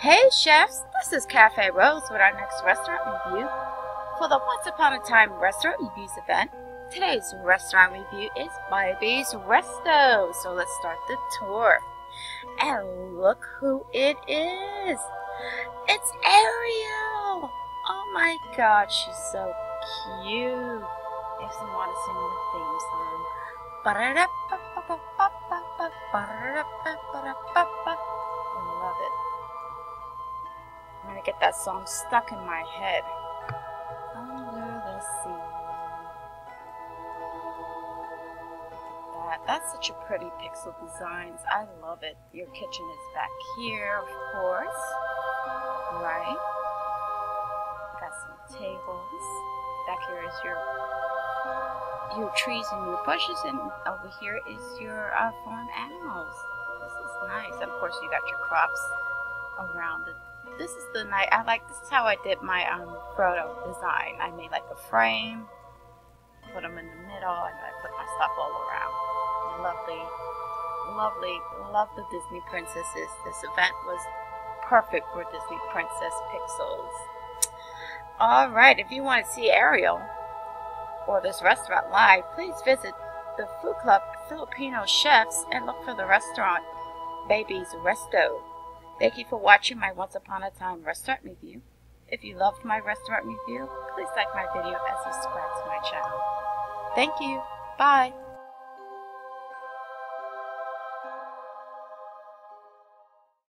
Hey chefs, this is Cafe Rose with our next restaurant review for the Once Upon a Time Restaurant Reviews event. Today's restaurant review is Baibes Resto, so let's start the tour. And look who it is! It's Ariel! Oh my god, she's so cute. Makes me want to sing the theme song. That song stuck in my head. Under the sea. That. That's such a pretty pixel designs. I love it. Your kitchen is back here, of course. Right? Got some tables. Back here is your your trees and your bushes, and over here is your uh, farm animals. This is nice. And of course, you got your crops around it. This is the night I like. This is how I did my um photo design. I made like a frame, put them in the middle, and I put my stuff all around. Lovely, lovely. Love the Disney princesses. This event was perfect for Disney princess pixels. All right, if you want to see Ariel or this restaurant live, please visit the Food Club Filipino Chefs and look for the restaurant Baibes Resto. Thank you for watching my Once Upon a Time restaurant review. If you loved my restaurant review, please like my video and subscribe to my channel. Thank you. Bye.